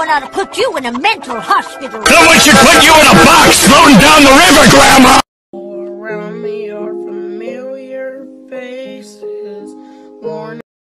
someone ought to put you in a mental hospital. Someone should put you in a box floating down the river, Grandma! All around me are familiar faces.